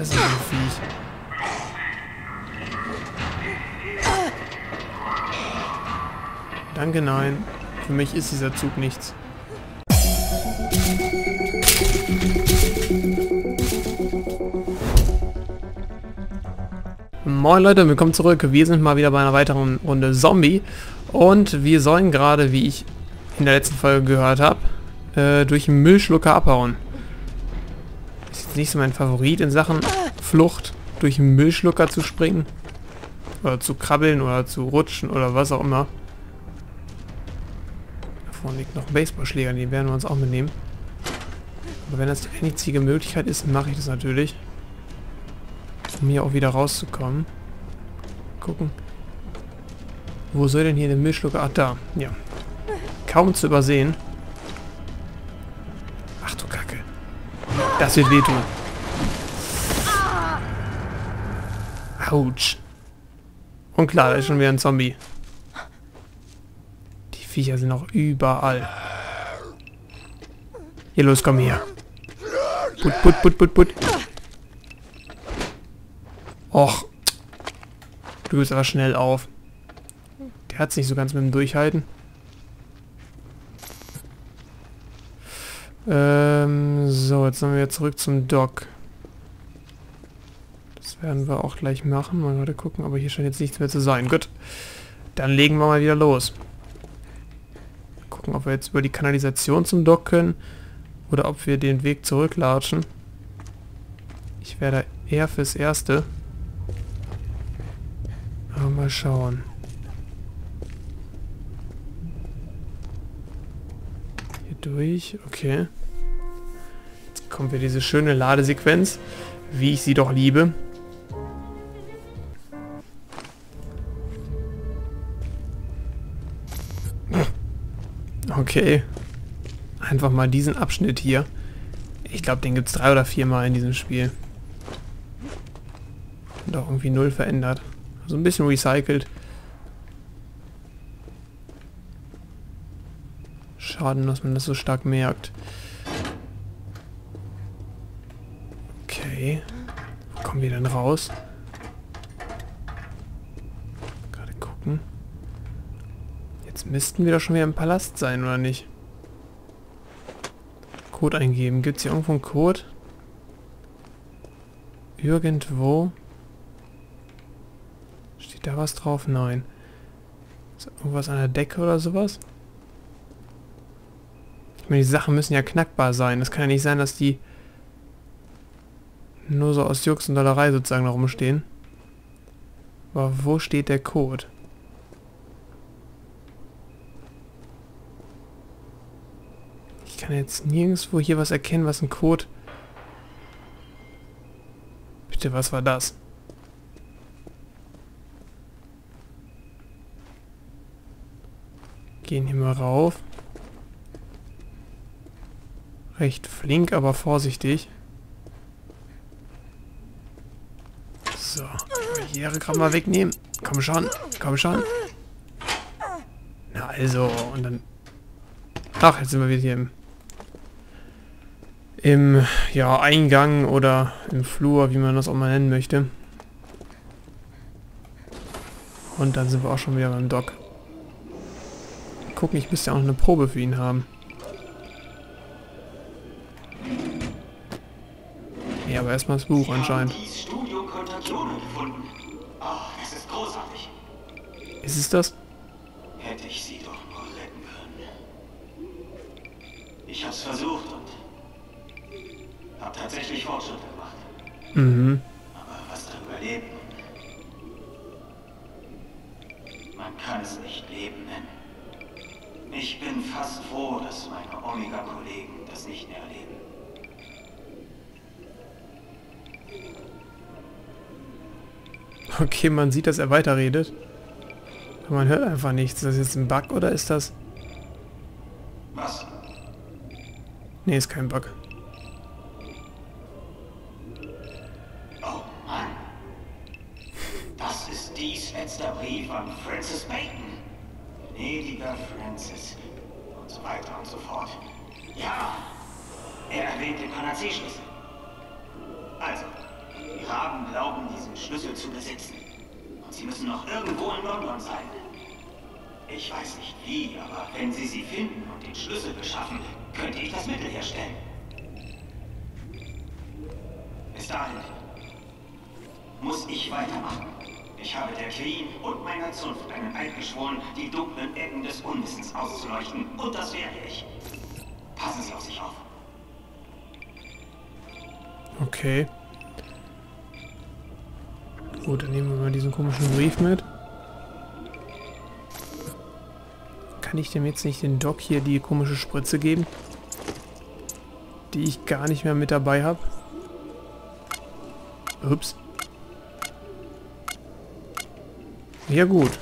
ist das ein Viech? Danke, nein. Für mich ist dieser Zug nichts. Moin Leute, willkommen zurück. Wir sind mal wieder bei einer weiteren Runde Zombie. Und wir sollen gerade, wie ich in der letzten Folge gehört habe, äh, durch einen Müllschlucker abhauen. Nicht so mein Favorit in Sachen Flucht, durch einen Müllschlucker zu springen. Oder zu krabbeln oder zu rutschen oder was auch immer. Da vorne liegt noch ein Baseballschläger, den werden wir uns auch mitnehmen. Aber wenn das die einzige Möglichkeit ist, mache ich das natürlich. Um hier auch wieder rauszukommen. Gucken. Wo soll denn hier der Müllschlucker? Ach, da. Ja. Kaum zu übersehen. Das wird wehtun. Autsch. Und klar, da ist schon wieder ein Zombie. Die Viecher sind noch überall. Hier, los, komm her. Put, put, put, put, put. Och. Du bist aber schnell auf. Der hat es nicht so ganz mit dem Durchhalten. Ähm, so, jetzt sind wir zurück zum Dock. Das werden wir auch gleich machen. Mal gerade gucken, aber hier scheint jetzt nichts mehr zu sein. Gut. Dann legen wir mal wieder los. Gucken, ob wir jetzt über die Kanalisation zum Dock können. Oder ob wir den Weg zurücklatschen. Ich wäre da eher fürs Erste. Aber mal schauen. Durch, okay. Jetzt kommt wieder diese schöne Ladesequenz, wie ich sie doch liebe. Okay. Einfach mal diesen Abschnitt hier. Ich glaube, den gibt es drei oder vier Mal in diesem Spiel. Und auch irgendwie null verändert. Also ein bisschen recycelt. Schaden, dass man das so stark merkt. Okay. Wo kommen wir denn raus? Gerade gucken. Jetzt müssten wir doch schon wieder im Palast sein, oder nicht? Code eingeben. Gibt es hier irgendwo einen Code? Irgendwo? Steht da was drauf? Nein. Ist irgendwas an der Decke oder sowas? Ich meine, die Sachen müssen ja knackbar sein. Das kann ja nicht sein, dass die nur so aus Jux und Dollerei sozusagen da rumstehen. Aber wo steht der Code? Ich kann jetzt nirgendwo hier was erkennen, was ein Code... Bitte, was war das? Gehen hier mal rauf. Recht flink, aber vorsichtig. So, Barriere gerade mal wegnehmen. Komm schon, komm schon. Na also, und dann... Ach, jetzt sind wir wieder hier im... Im, ja, Eingang oder im Flur, wie man das auch mal nennen möchte. Und dann sind wir auch schon wieder beim Dock. Gucken, ich müsste ja auch eine Probe für ihn haben. Aber erstmal das Buch anscheinend. Ist es das? Hätte ich sie doch nur retten können. Ich hab's versucht und hab tatsächlich Fortschritt gemacht. Mhm. Aber was da überleben? Man kann es nicht Leben nennen. Ich bin fast froh, dass meine Omega-Kollegen das nicht mehr erleben. Okay, man sieht, dass er weiterredet. Aber man hört einfach nichts. Ist das jetzt ein Bug oder ist das... Was? Nee, ist kein Bug. Oh Mann. Das ist dies letzter Brief an Francis Bacon. Gnädiger Francis. Und so weiter und so fort. Ja, er erwähnt den Panacee-Schlüssel. Also, Raben glauben, diesen Schlüssel zu besitzen. Und sie müssen noch irgendwo in London sein. Ich weiß nicht wie, aber wenn sie sie finden und den Schlüssel beschaffen, könnte ich das Mittel herstellen. Bis dahin muss ich weitermachen. Ich habe der Queen und meiner Zunft einen Eid geschworen, die dunklen Ecken des Unwissens auszuleuchten. Und das werde ich. Passen Sie auf sich auf. Okay. Gut, dann nehmen wir mal diesen komischen Brief mit. Kann ich dem jetzt nicht den Doc hier die komische Spritze geben? Die ich gar nicht mehr mit dabei habe? Ups. Ja gut.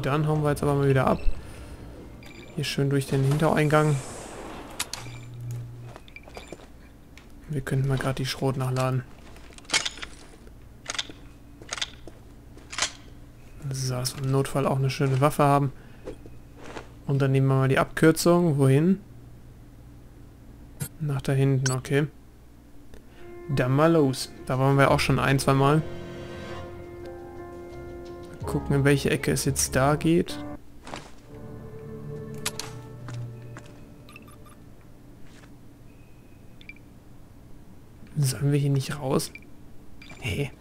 Dann hauen wir jetzt aber mal wieder ab. Hier schön durch den Hintereingang. Wir könnten mal gerade die Schrot nachladen. So, dass wir im Notfall auch eine schöne Waffe haben. Und dann nehmen wir mal die Abkürzung. Wohin? Nach da hinten, okay. Dann mal los. Da waren wir auch schon ein, zwei Mal. Gucken, in welche Ecke es jetzt da geht. Sollen wir hier nicht raus? Hey.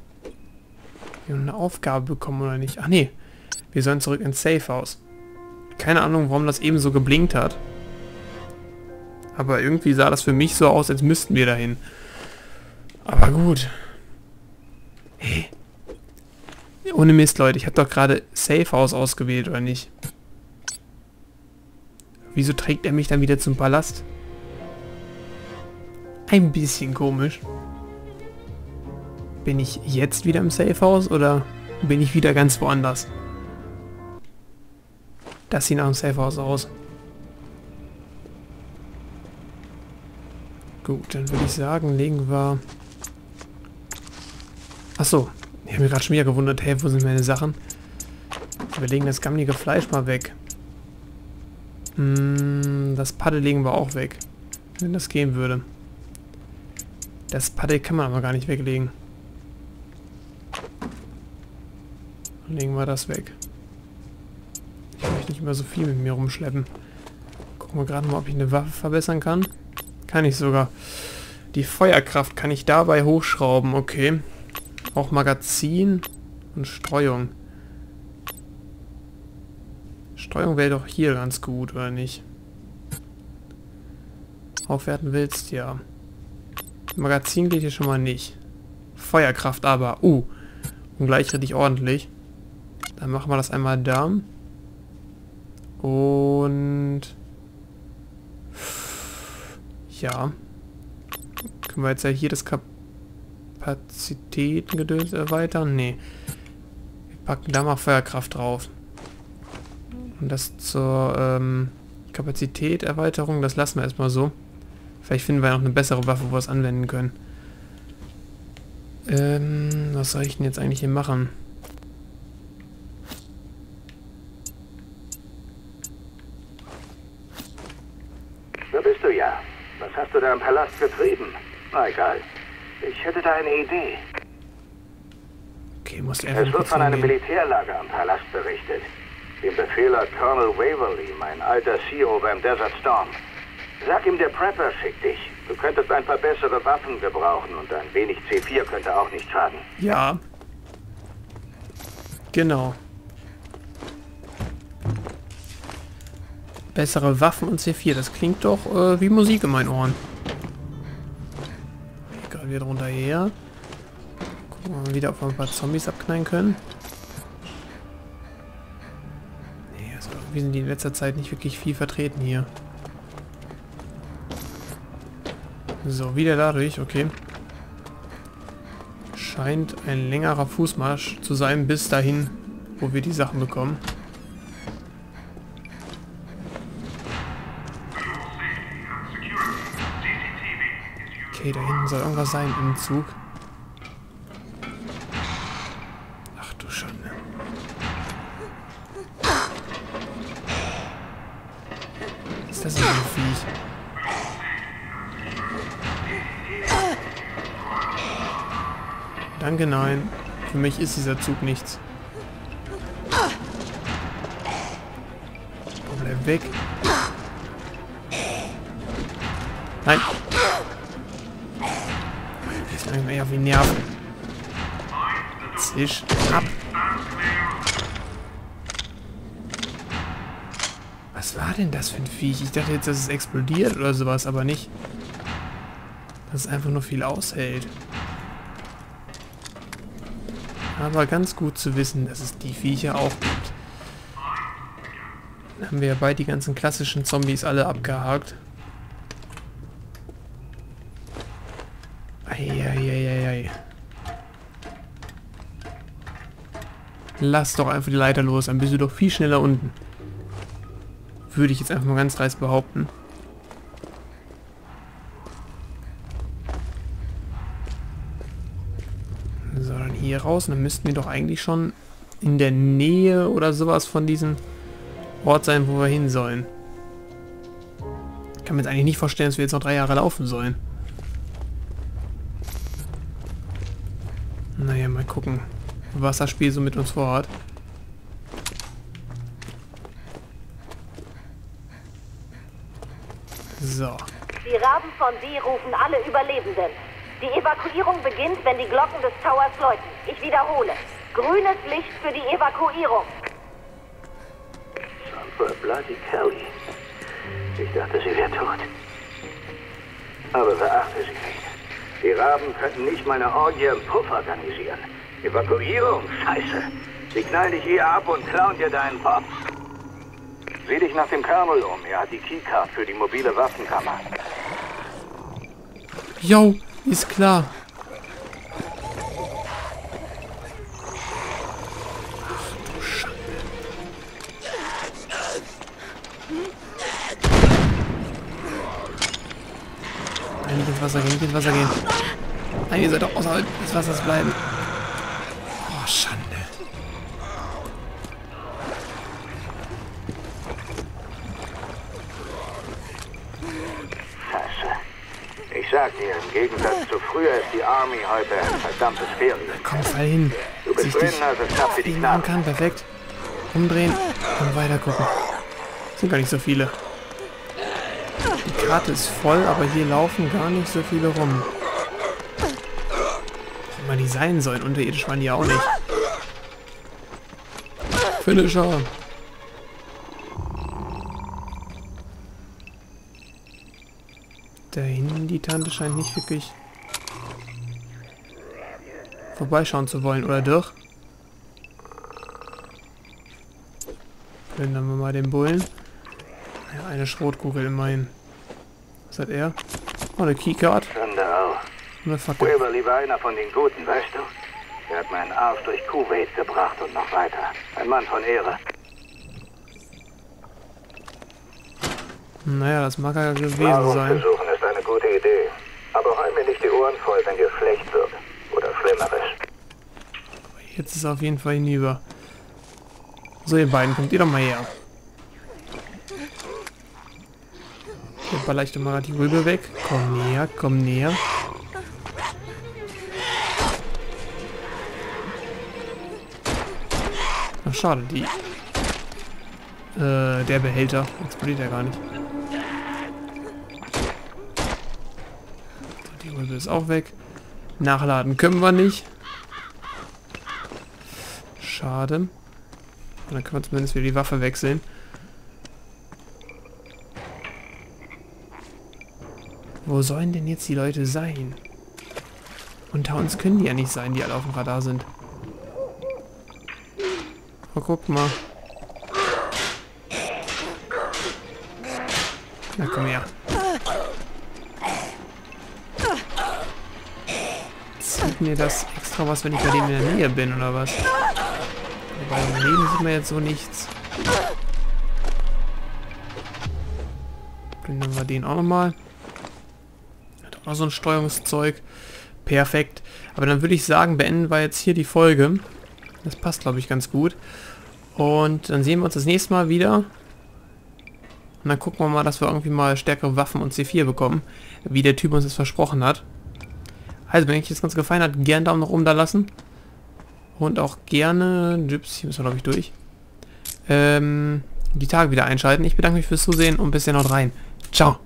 Wir eine Aufgabe bekommen oder nicht? Ach nee. Wir sollen zurück ins Safehouse. Keine Ahnung, warum das eben so geblinkt hat. Aber irgendwie sah das für mich so aus, als müssten wir dahin. Aber gut. Hey. Ohne Mist, Leute. Ich habe doch gerade Safehouse ausgewählt, oder nicht? Wieso trägt er mich dann wieder zum Palast? Ein bisschen komisch. Bin ich jetzt wieder im Safehouse oder bin ich wieder ganz woanders? Das sieht nach einem Safehouse aus. Gut, dann würde ich sagen, legen wir... Achso, ich habe mir gerade schon wieder gewundert, hey, wo sind meine Sachen? Wir legen das gammlige Fleisch mal weg. Hm, das Padde legen wir auch weg. Wenn das gehen würde. Das Paddel kann man aber gar nicht weglegen. Legen wir das weg. Ich möchte nicht immer so viel mit mir rumschleppen. Gucken wir gerade mal, ob ich eine Waffe verbessern kann. Kann ich sogar. Die Feuerkraft kann ich dabei hochschrauben, okay. Auch Magazin und Streuung. Streuung wäre doch hier ganz gut, oder nicht? Aufwerten willst, ja. Magazin geht hier schon mal nicht. Feuerkraft aber. Uh. Und gleich richtig ordentlich. Dann machen wir das einmal da. Und... Ja. Können wir jetzt ja hier das Kapazitätengedöns erweitern? Nee. Wir packen da mal Feuerkraft drauf. Und das zur ähm, Kapazität-Erweiterung, das lassen wir erstmal so. Vielleicht finden wir noch eine bessere Waffe, wo wir es anwenden können. Ähm, was soll ich denn jetzt eigentlich hier machen? Da bist du ja. Was hast du da im Palast getrieben? Na egal. Ich hätte da eine Idee. Okay, muss Es wird von einem Militärlager am Palast berichtet. Dem Befehler Colonel Waverly, mein alter CEO beim Desert Storm. Sag ihm, der Prepper schickt dich. Du könntest ein paar bessere Waffen gebrauchen und ein wenig C4 könnte auch nicht schaden. Ja. Genau. Bessere Waffen und C4, das klingt doch äh, wie Musik in meinen Ohren. Wieder drunter her. Gucken wir mal wieder, ob wir ein paar Zombies abknallen können. Nee, also irgendwie sind die in letzter Zeit nicht wirklich viel vertreten hier. So, wieder dadurch, okay. Scheint ein längerer Fußmarsch zu sein, bis dahin, wo wir die Sachen bekommen. Okay, da hinten soll irgendwas sein im Zug. Ach du Schande. Ist das ein Viech? Danke, nein. Für mich ist dieser Zug nichts. Bleib weg. Nein. Ist mir ja wie Nerven. Zisch ab. Was war denn das für ein Viech? Ich dachte jetzt, dass es explodiert oder sowas, aber nicht. Dass es einfach nur viel aushält. Aber ganz gut zu wissen, dass es die Viecher auch gibt. Dann haben wir ja bei die ganzen klassischen Zombies alle abgehakt. Lass doch einfach die Leiter los, dann bist du doch viel schneller unten. Würde ich jetzt einfach mal ganz dreist behaupten. So, dann hier raus. Und dann müssten wir doch eigentlich schon in der Nähe oder sowas von diesem Ort sein, wo wir hin sollen. Ich kann mir jetzt eigentlich nicht vorstellen, dass wir jetzt noch drei Jahre laufen sollen. Naja, mal gucken, was das Spiel so mit uns vorhat. So. Die Raben von D rufen alle Überlebenden. Die Evakuierung beginnt, wenn die Glocken des Towers läuten. Ich wiederhole. Grünes Licht für die Evakuierung. Bloody Kelly. Ich dachte, sie wäre tot. Aber beachte sie nicht. Die Raben könnten nicht meine Orgie im Puff organisieren. Evakuierung? Scheiße. Sie knallen dich hier ab und klauen dir deinen Pop. Sieh dich nach dem Colonel um. Er hat die Keycard für die mobile Waffenkammer. Jo, ist klar. Nicht ins Wasser gehen, nicht ins Wasser gehen. Nein, ihr seid doch außerhalb des Wassers bleiben. Sag dir, im Gegensatz zu früher ist die Army heute ein verdammtes Ferien. Komm, fall hin. Du bist drin, also schnapp dir die Knarre. kann, perfekt. Umdrehen und weiter gucken. Sind gar nicht so viele. Die Karte ist voll, aber hier laufen gar nicht so viele rum. Wie immer die sein sollen. Unterirdisch waren die auch nicht. Finisher. Da hinten die Tante scheint nicht wirklich vorbeischauen zu wollen, oder doch? Plündern wir mal den Bullen. Ja, eine Schrotkugel immerhin. Was hat er? Oh, eine Keycard. Eine Fackel. Waverly war einer von den Guten, weißt du? Er hat meinen Arsch durch Kuwait gebracht und noch weiter. Ein Mann von Ehre. Naja, das mag er gewesen sein. Gute Idee. Aber heul mir nicht die Ohren voll, wenn dir schlecht wird. Oder Schlimmeres. Jetzt ist auf jeden Fall hinüber. So, ihr beiden, kommt ihr doch mal her. Hier baller ich doch mal die Rübe weg. Komm näher, komm näher. Ach, schade, die... Äh, der Behälter explodiert ja gar nicht. Rübe ist auch weg. Nachladen können wir nicht. Schade. Und dann können wir zumindest wieder die Waffe wechseln. Wo sollen denn jetzt die Leute sein? Unter uns können die ja nicht sein, die alle auf dem Radar sind. Oh, guck mal. Na komm her. Mir das extra was, wenn ich bei dem in der Nähe bin, oder was? Wobei im Leben sieht man jetzt so nichts. Plündern wir den auch nochmal. Hat auch noch so ein Steuerungszeug. Perfekt. Aber dann würde ich sagen, beenden wir jetzt hier die Folge. Das passt, glaube ich, ganz gut. Und dann sehen wir uns das nächste Mal wieder. Und dann gucken wir mal, dass wir irgendwie mal stärkere Waffen und C4 bekommen. Wie der Typ uns das versprochen hat. Also, wenn euch das Ganze gefallen hat, gerne Daumen nach oben da lassen. Und auch gerne, Gyps, hier müssen wir glaube ich durch, ähm, die Tage wieder einschalten. Ich bedanke mich fürs Zusehen und bis dann noch rein. Ciao.